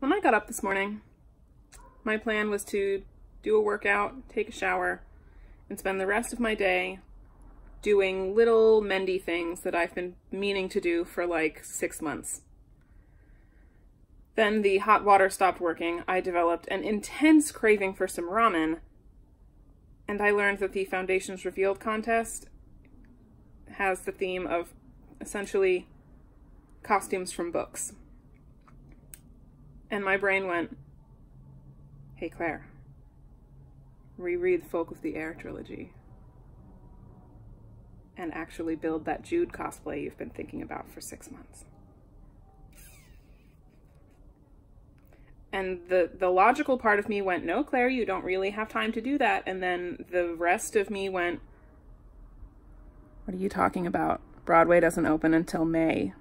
When I got up this morning, my plan was to do a workout, take a shower, and spend the rest of my day doing little Mendy things that I've been meaning to do for like six months. Then the hot water stopped working. I developed an intense craving for some ramen, and I learned that the Foundations Revealed contest has the theme of essentially costumes from books. And my brain went, Hey Claire, reread Folk of the Air trilogy and actually build that Jude cosplay you've been thinking about for six months. And the, the logical part of me went, no, Claire, you don't really have time to do that. And then the rest of me went, what are you talking about? Broadway doesn't open until May.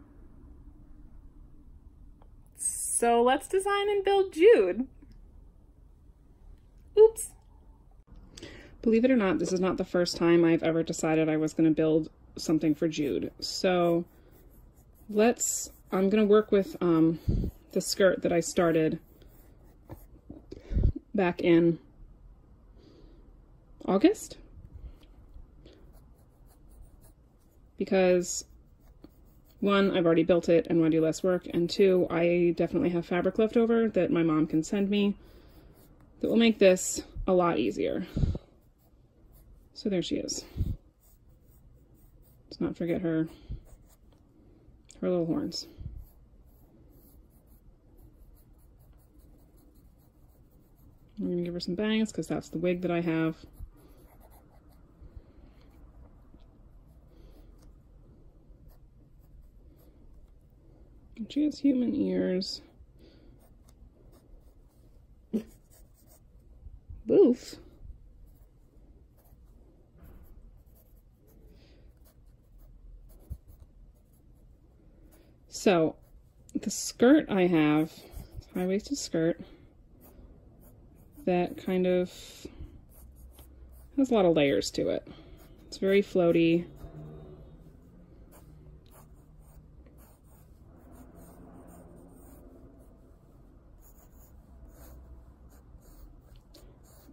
So let's design and build Jude. Oops. Believe it or not, this is not the first time I've ever decided I was going to build something for Jude. So let's, I'm going to work with um, the skirt that I started back in August. Because one, I've already built it and want to do less work, and two, I definitely have fabric left over that my mom can send me that will make this a lot easier. So there she is. Let's not forget her, her little horns. I'm going to give her some bangs because that's the wig that I have. She has human ears. Boof. So the skirt I have, high-waisted skirt, that kind of has a lot of layers to it. It's very floaty.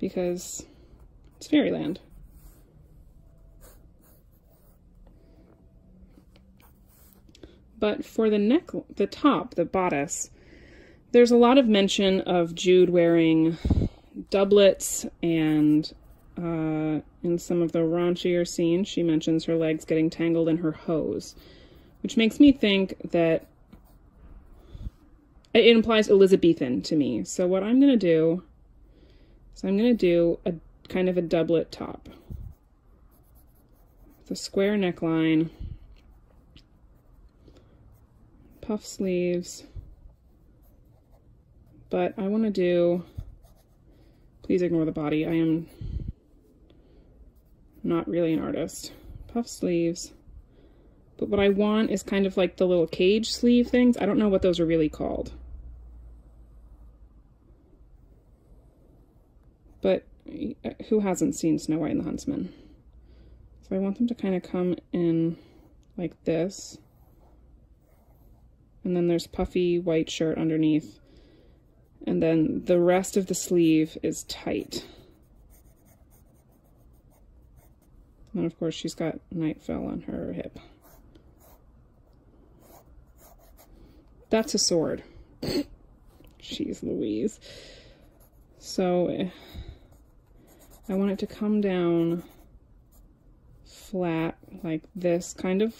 Because it's fairyland. But for the neck, the top, the bodice, there's a lot of mention of Jude wearing doublets and uh, in some of the raunchier scenes, she mentions her legs getting tangled in her hose, which makes me think that it implies Elizabethan to me. So what I'm going to do is I'm going to do a kind of a doublet top. The square neckline puff sleeves. But I want to do, please ignore the body, I am not really an artist. Puff sleeves. But what I want is kind of like the little cage sleeve things. I don't know what those are really called. But uh, who hasn't seen Snow White and the Huntsman? So I want them to kind of come in like this and then there's puffy white shirt underneath. And then the rest of the sleeve is tight. And of course she's got Nightfell on her hip. That's a sword. Jeez Louise. So eh. I want it to come down flat like this, kind of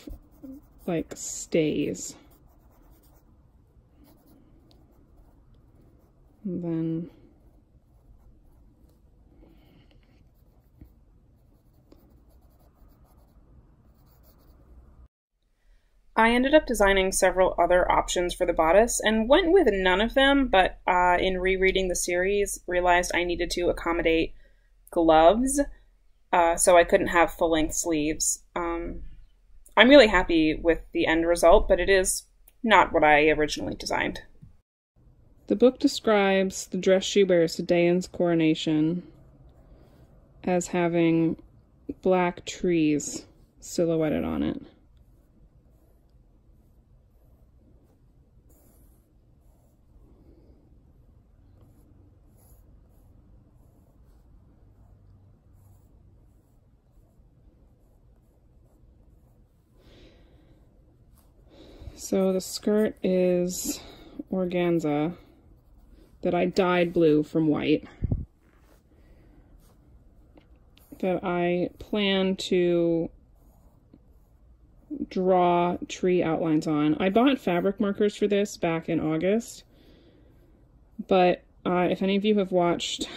like stays. And then I ended up designing several other options for the bodice and went with none of them, but uh, in rereading the series, realized I needed to accommodate gloves, uh, so I couldn't have full length sleeves. Um, I'm really happy with the end result, but it is not what I originally designed. The book describes the dress she wears to Dain's coronation as having black trees silhouetted on it. So the skirt is organza that I dyed blue from white that I plan to draw tree outlines on. I bought fabric markers for this back in August, but uh, if any of you have watched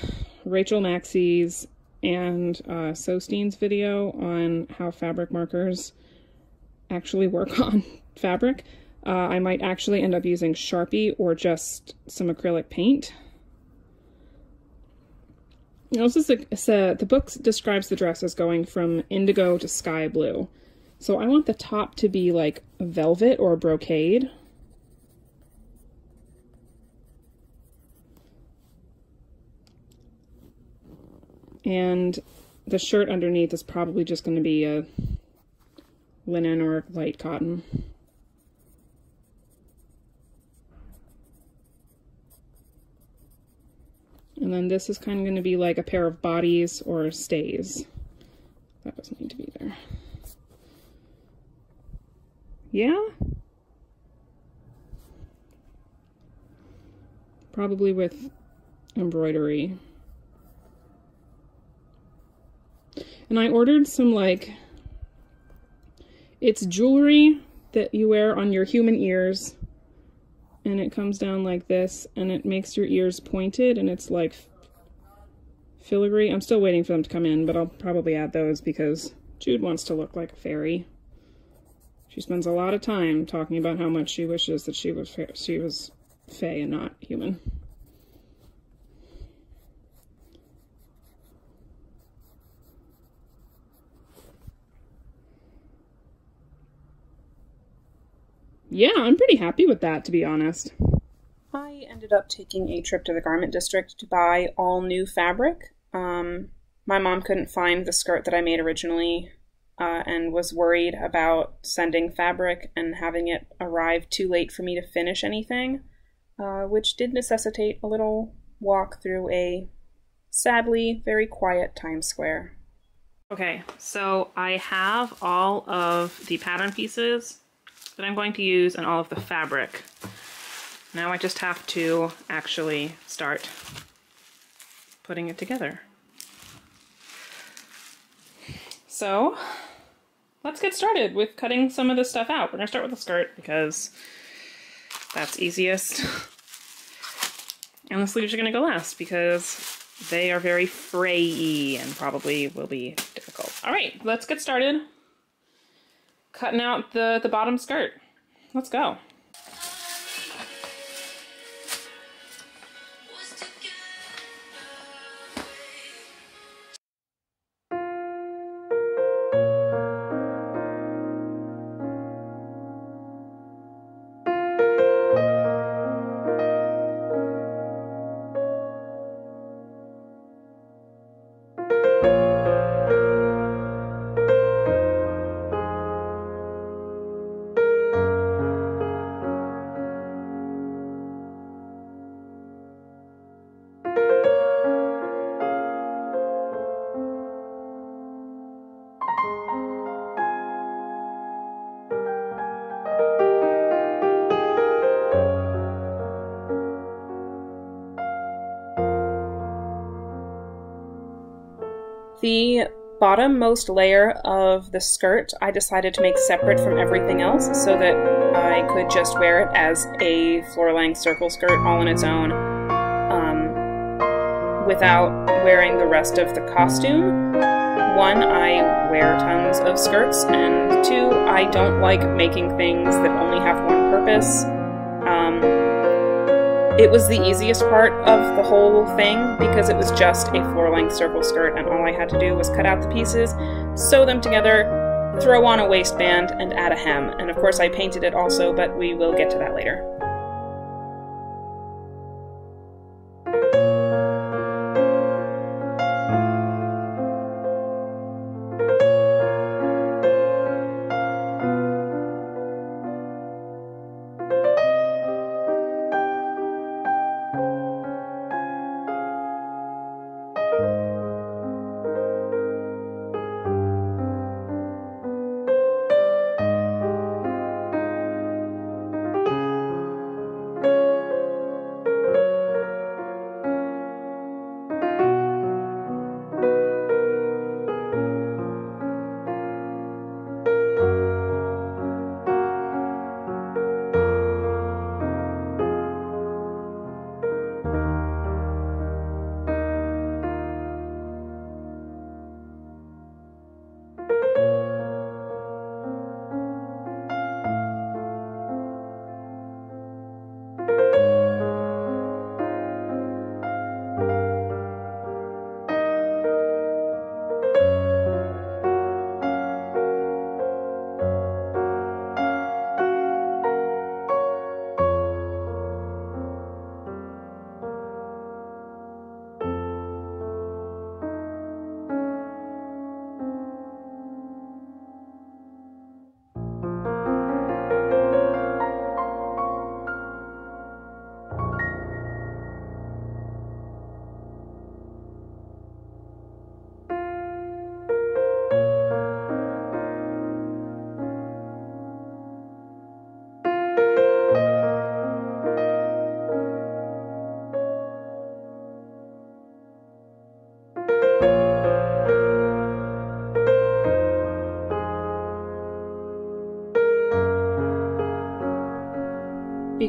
Rachel Maxey's and uh, Sostein's video on how fabric markers actually work on fabric, uh, I might actually end up using Sharpie or just some acrylic paint. Also, the, the book describes the dress as going from indigo to sky blue. So I want the top to be like velvet or brocade. And the shirt underneath is probably just going to be a linen or light cotton. And then this is kind of going to be like a pair of bodies or stays. That doesn't need to be there. Yeah? Probably with embroidery. And I ordered some like, it's jewelry that you wear on your human ears and it comes down like this and it makes your ears pointed and it's like filigree. I'm still waiting for them to come in, but I'll probably add those because Jude wants to look like a fairy. She spends a lot of time talking about how much she wishes that she was she was fae and not human. Yeah, I'm pretty happy with that, to be honest. I ended up taking a trip to the garment district to buy all new fabric. Um, my mom couldn't find the skirt that I made originally uh, and was worried about sending fabric and having it arrive too late for me to finish anything, uh, which did necessitate a little walk through a sadly very quiet Times Square. Okay, so I have all of the pattern pieces that I'm going to use and all of the fabric. Now I just have to actually start putting it together. So let's get started with cutting some of this stuff out. We're gonna start with the skirt because that's easiest. And the sleeves are gonna go last because they are very fray and probably will be difficult. All right, let's get started cutting out the, the bottom skirt. Let's go. The bottommost layer of the skirt I decided to make separate from everything else so that I could just wear it as a floor-length circle skirt all on its own um, without wearing the rest of the costume. One, I wear tons of skirts, and two, I don't like making things that only have one purpose. It was the easiest part of the whole thing because it was just a floor-length circle skirt and all I had to do was cut out the pieces, sew them together, throw on a waistband, and add a hem. And of course I painted it also, but we will get to that later.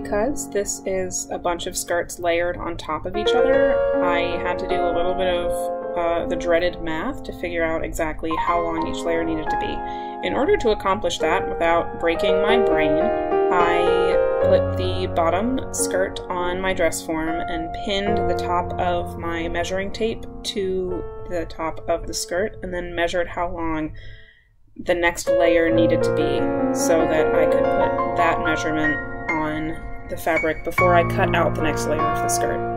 Because this is a bunch of skirts layered on top of each other, I had to do a little bit of uh, the dreaded math to figure out exactly how long each layer needed to be. In order to accomplish that without breaking my brain, I put the bottom skirt on my dress form and pinned the top of my measuring tape to the top of the skirt and then measured how long the next layer needed to be so that I could put that measurement the fabric before I cut out the next layer of the skirt.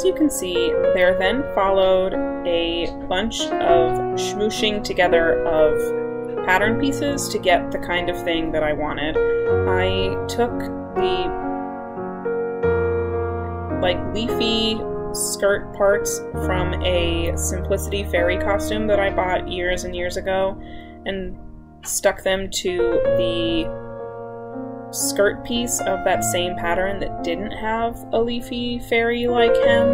As you can see, there then followed a bunch of smooshing together of pattern pieces to get the kind of thing that I wanted. I took the like leafy skirt parts from a Simplicity fairy costume that I bought years and years ago and stuck them to the skirt piece of that same pattern that didn't have a leafy fairy like hem,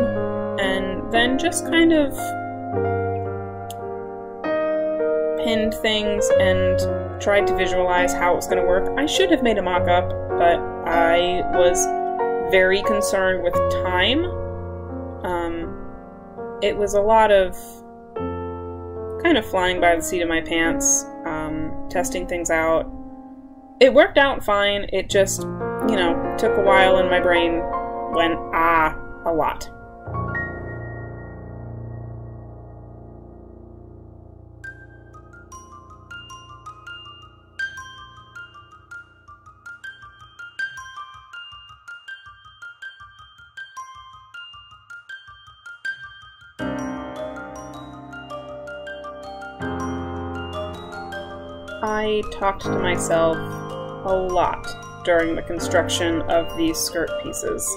and then just kind of pinned things and tried to visualize how it was going to work. I should have made a mock up, but I was very concerned with time. Um, it was a lot of kind of flying by the seat of my pants, um, testing things out, it worked out fine. It just, you know, took a while and my brain went, ah, a lot. I talked to myself a lot during the construction of these skirt pieces.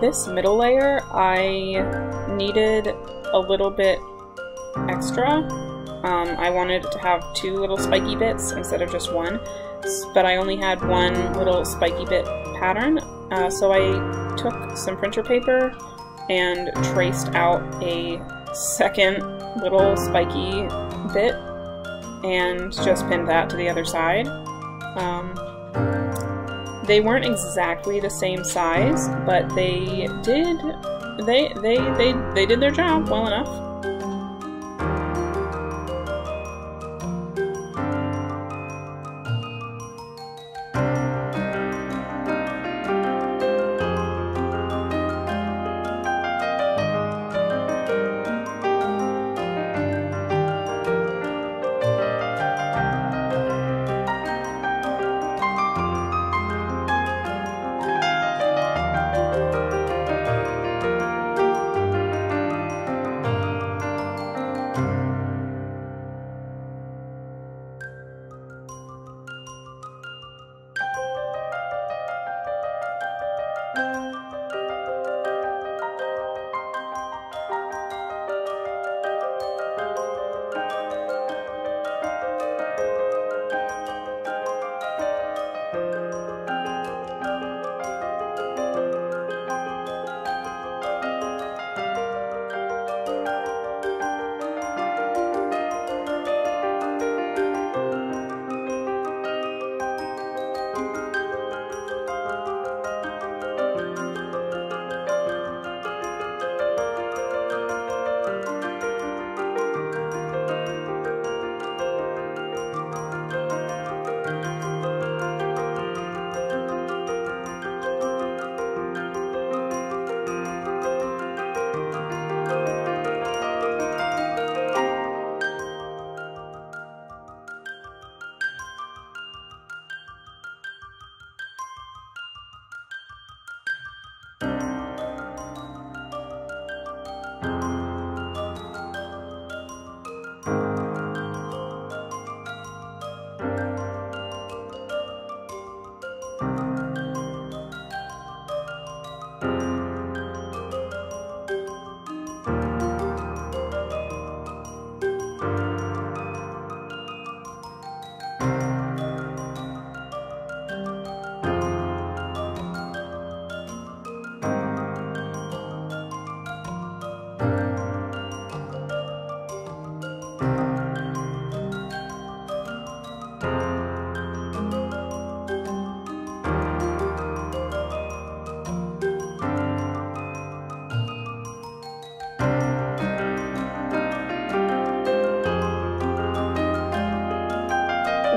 This middle layer, I needed a little bit extra. Um, I wanted to have two little spiky bits instead of just one, but I only had one little spiky bit pattern, uh, so I took some printer paper and traced out a second little spiky bit and just pinned that to the other side. Um, they weren't exactly the same size, but they did they they they they did their job well enough.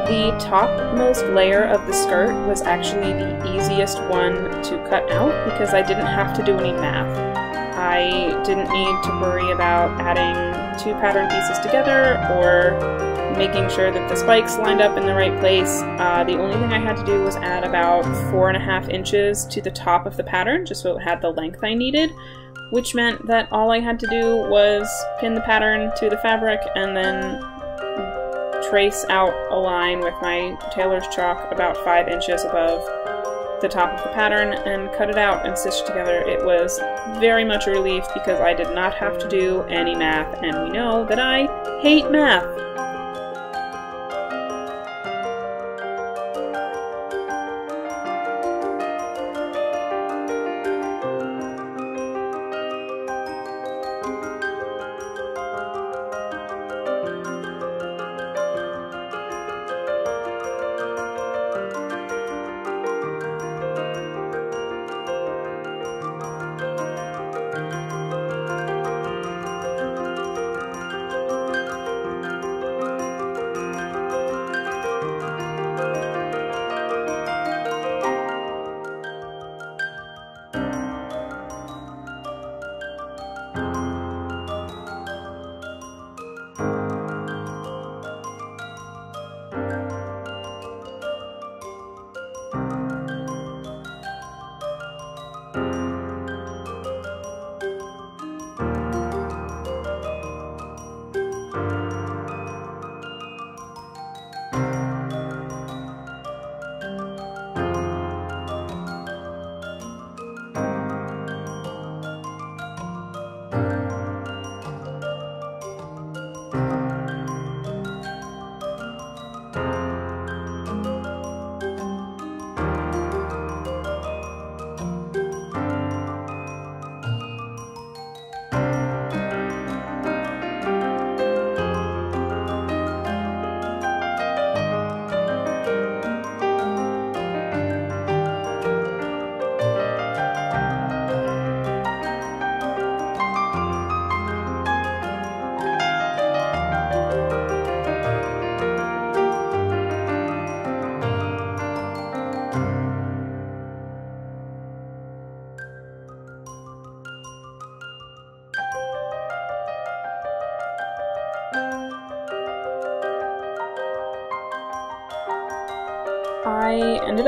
The topmost layer of the skirt was actually the easiest one to cut out because I didn't have to do any math. I didn't need to worry about adding two pattern pieces together or making sure that the spikes lined up in the right place. Uh, the only thing I had to do was add about four and a half inches to the top of the pattern just so it had the length I needed, which meant that all I had to do was pin the pattern to the fabric and then trace out a line with my tailor's chalk about 5 inches above the top of the pattern and cut it out and stitch together. It was very much a relief because I did not have to do any math and we know that I hate math.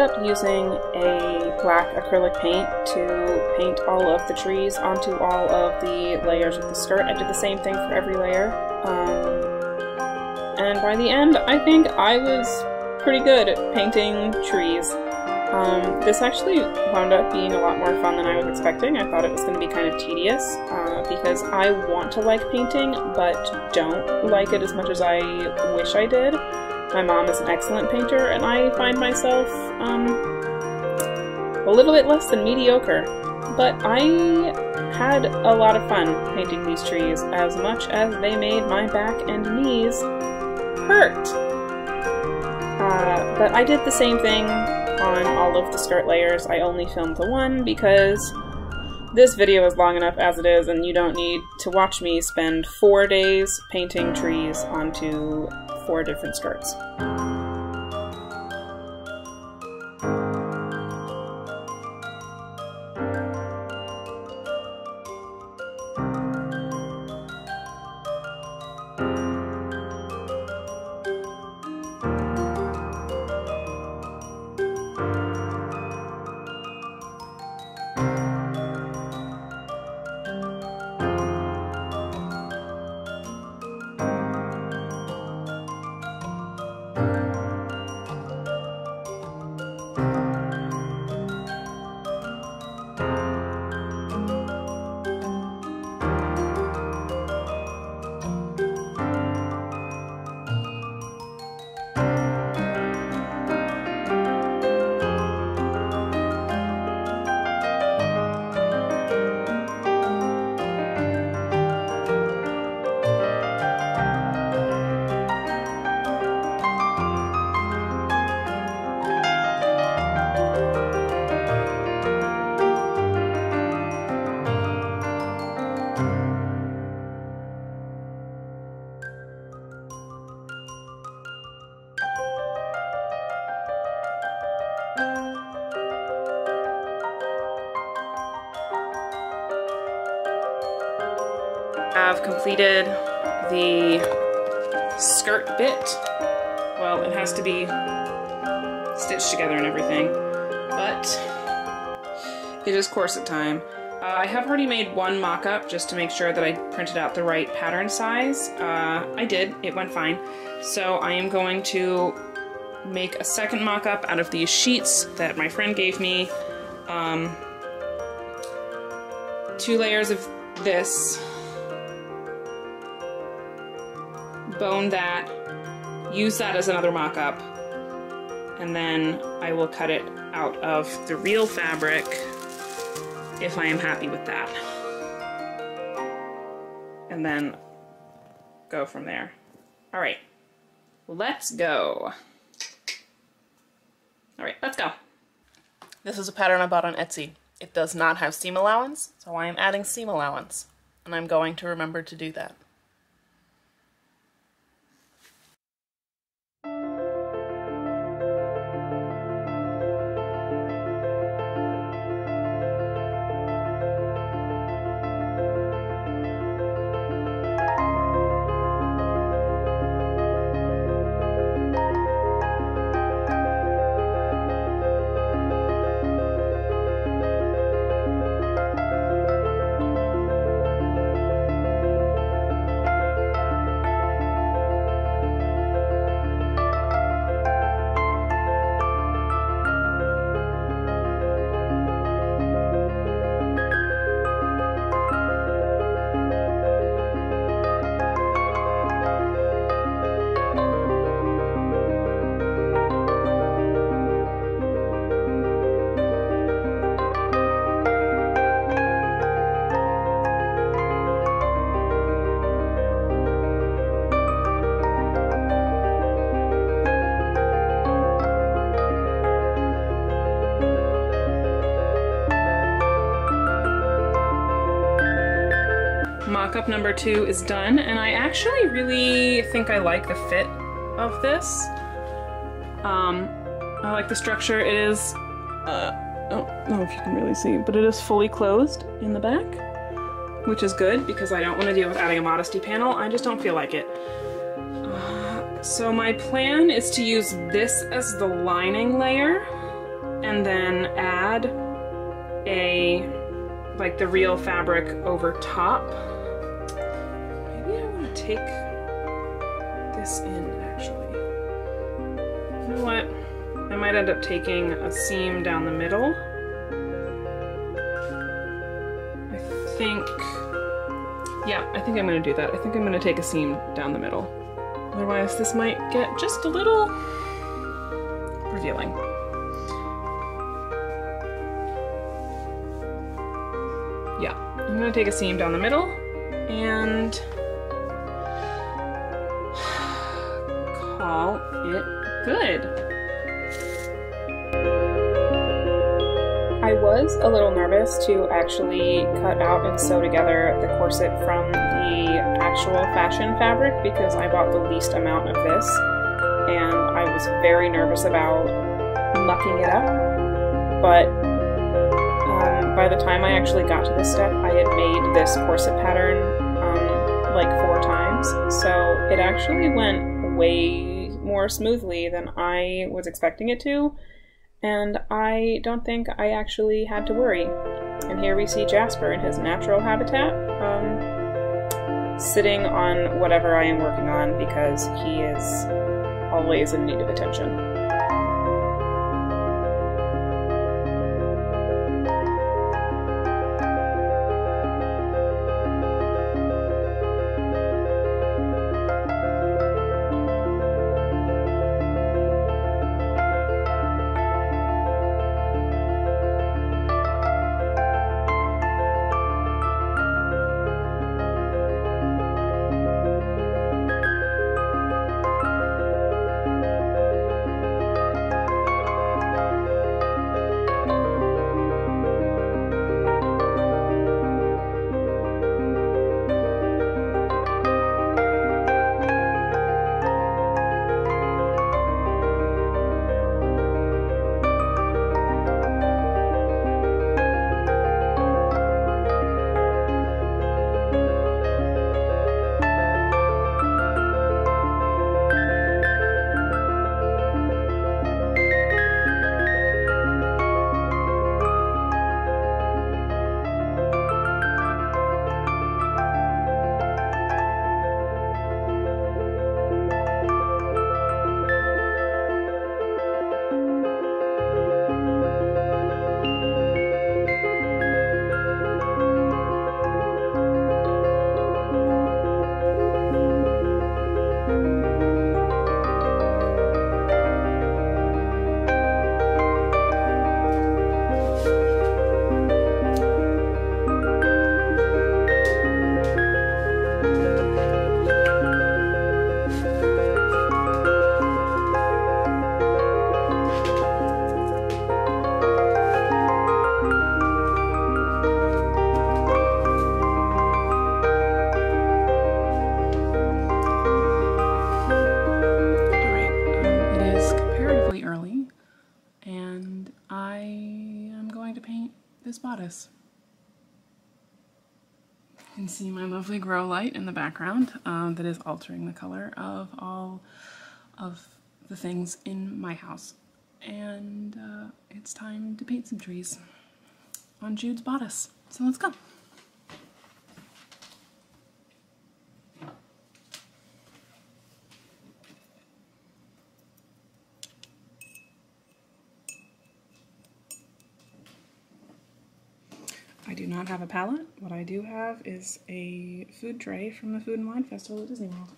Up using a black acrylic paint to paint all of the trees onto all of the layers of the skirt. I did the same thing for every layer. Um, and by the end, I think I was pretty good at painting trees. Um, this actually wound up being a lot more fun than I was expecting. I thought it was going to be kind of tedious uh, because I want to like painting but don't like it as much as I wish I did. My mom is an excellent painter and I find myself um, a little bit less than mediocre. But I had a lot of fun painting these trees as much as they made my back and knees hurt. Uh, but I did the same thing on all of the skirt layers. I only filmed the one because this video is long enough as it is and you don't need to watch me spend four days painting trees onto four different skirts. Have completed the skirt bit. Well, it has to be stitched together and everything, but it is corset time. Uh, I have already made one mock-up just to make sure that I printed out the right pattern size. Uh, I did, it went fine. So I am going to make a second mock-up out of these sheets that my friend gave me. Um, two layers of this bone that, use that as another mock-up, and then I will cut it out of the real fabric if I am happy with that. And then go from there. All right, let's go. All right, let's go. This is a pattern I bought on Etsy. It does not have seam allowance, so I am adding seam allowance, and I'm going to remember to do that. Number two is done, and I actually really think I like the fit of this. Um, I like the structure. It is, uh, I don't know if you can really see, but it is fully closed in the back, which is good because I don't want to deal with adding a modesty panel. I just don't feel like it. Uh, So my plan is to use this as the lining layer and then add a, like the real fabric over top. Take this in actually. You know what? I might end up taking a seam down the middle. I think, yeah, I think I'm gonna do that. I think I'm gonna take a seam down the middle. Otherwise this might get just a little revealing. Yeah, I'm gonna take a seam down the middle and it good. I was a little nervous to actually cut out and sew together the corset from the actual fashion fabric because I bought the least amount of this and I was very nervous about mucking it up. But um, by the time I actually got to this step, I had made this corset pattern um, like four times, so it actually went way more smoothly than I was expecting it to, and I don't think I actually had to worry. And here we see Jasper in his natural habitat, um, sitting on whatever I am working on because he is always in need of attention. Bodice. You can see my lovely grow light in the background um, that is altering the color of all of the things in my house. And uh, it's time to paint some trees on Jude's bodice. So let's go. I do not have a palette. What I do have is a food tray from the Food and Wine Festival at Disney World.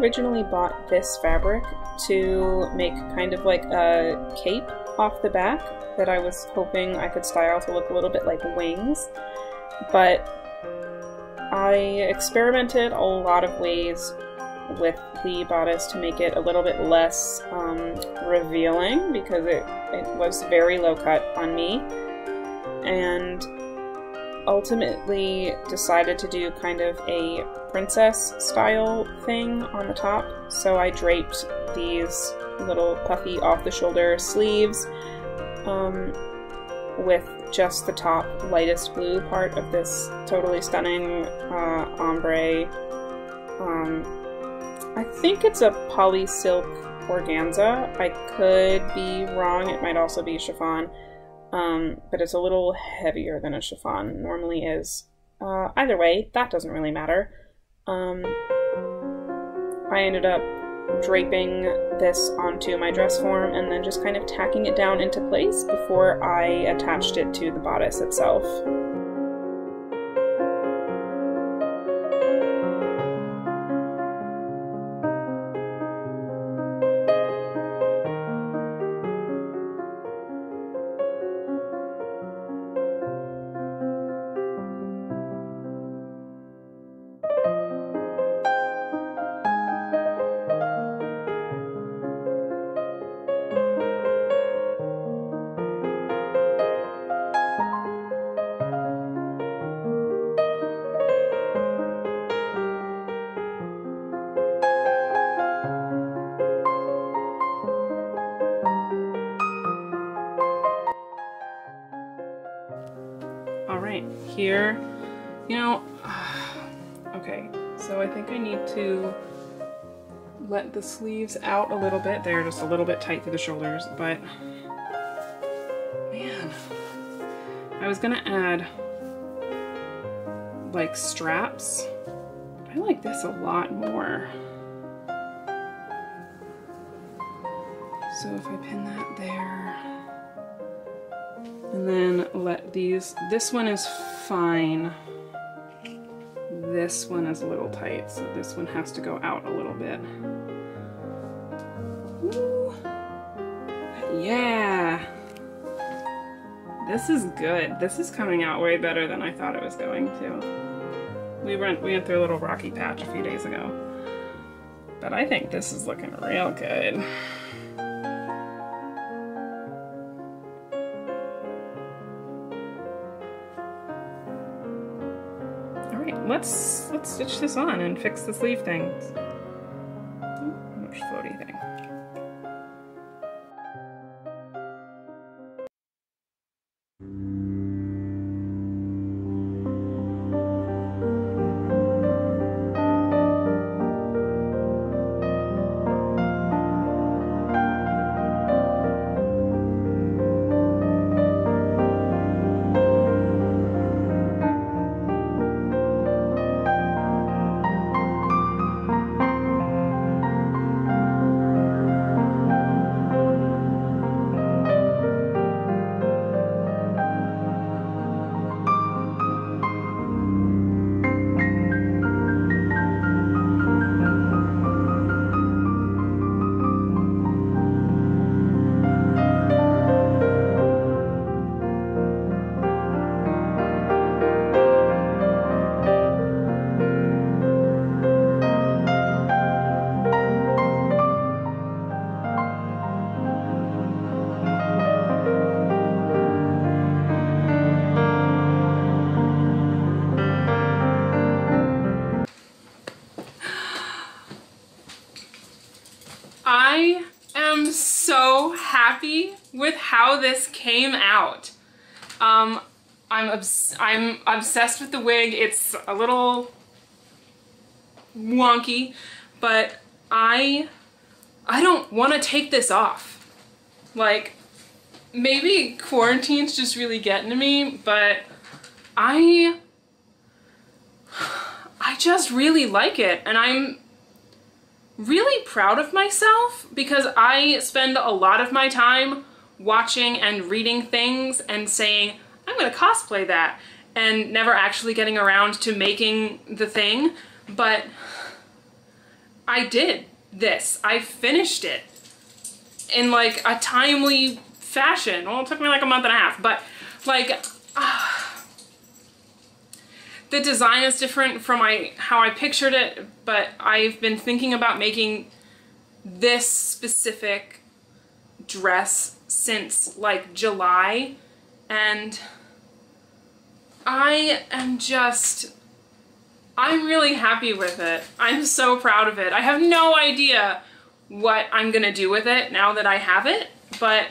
Originally bought this fabric to make kind of like a cape off the back that I was hoping I could style to look a little bit like wings, but I experimented a lot of ways with the bodice to make it a little bit less um, revealing because it, it was very low cut on me. And ultimately decided to do kind of a princess style thing on the top. So I draped these little puffy off the shoulder sleeves um, with just the top lightest blue part of this totally stunning uh, ombre. Um, I think it's a poly silk organza. I could be wrong, it might also be chiffon, um, but it's a little heavier than a chiffon normally is. Uh, either way, that doesn't really matter. Um, I ended up draping this onto my dress form and then just kind of tacking it down into place before I attached it to the bodice itself. To let the sleeves out a little bit. They're just a little bit tight to the shoulders, but man, I was gonna add like straps. I like this a lot more. So if I pin that there, and then let these, this one is fine. This one is a little tight, so this one has to go out a little bit. Ooh. Yeah. This is good. This is coming out way better than I thought it was going to. We went, we went through a little rocky patch a few days ago. But I think this is looking real good. Let's let's stitch this on and fix the sleeve things. This came out. Um, I'm, obs I'm obsessed with the wig. It's a little wonky, but I, I don't want to take this off. Like, maybe quarantine's just really getting to me, but I, I just really like it. And I'm really proud of myself because I spend a lot of my time watching and reading things and saying, I'm gonna cosplay that, and never actually getting around to making the thing, but I did this. I finished it in like a timely fashion. Well, it took me like a month and a half, but like uh, the design is different from my how I pictured it, but I've been thinking about making this specific dress since like July and I am just I'm really happy with it. I'm so proud of it. I have no idea what I'm gonna do with it now that I have it, but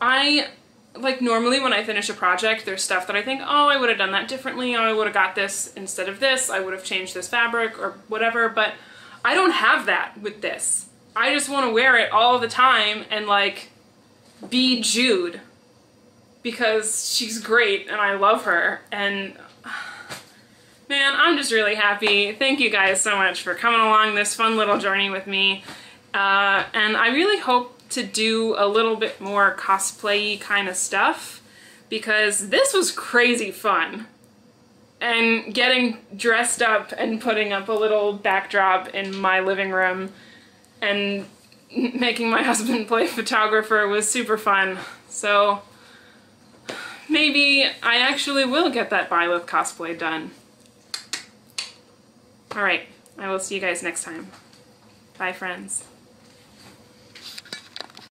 I, like normally when I finish a project, there's stuff that I think, oh, I would have done that differently, oh, I would have got this instead of this, I would have changed this fabric or whatever, but I don't have that with this. I just want to wear it all the time and like be Jude because she's great and I love her and man, I'm just really happy. Thank you guys so much for coming along this fun little journey with me. Uh, and I really hope to do a little bit more cosplay kind of stuff because this was crazy fun. And getting dressed up and putting up a little backdrop in my living room and making my husband play photographer was super fun. So maybe I actually will get that Byleth cosplay done. Alright, I will see you guys next time. Bye friends.